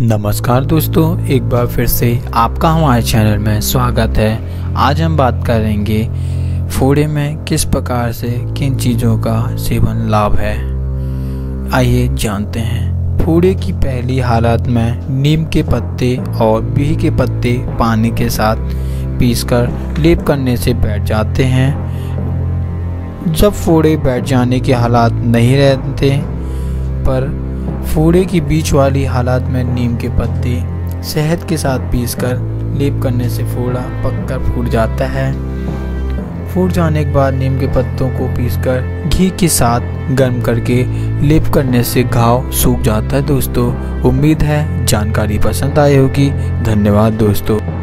नमस्कार दोस्तों, एक बार फिर से आपका हमारे चैनल में स्वागत है। आज हम बात करेंगे, फोड़े में किस प्रकार से किन चीज़ों का सेवन लाभ है। आइए जानते हैं। फोड़े की पहली हालत में नीम के पत्ते और बीह के पत्ते पानी के साथ पीसकर लेप करने से बैठ जाते हैं। जब फोड़े बैठ जाने के हालात नहीं रहते, पर फोड़े की बीच वाली हालात में नीम के पत्ते शहद के साथ पीस कर लेप करने से फोड़ा पककर फूट जाता है। फूट जाने के बाद नीम के पत्तों को पीसकर घी के साथ गर्म करके लेप करने से घाव सूख जाता है। दोस्तों, उम्मीद है जानकारी पसंद आई होगी। धन्यवाद दोस्तों।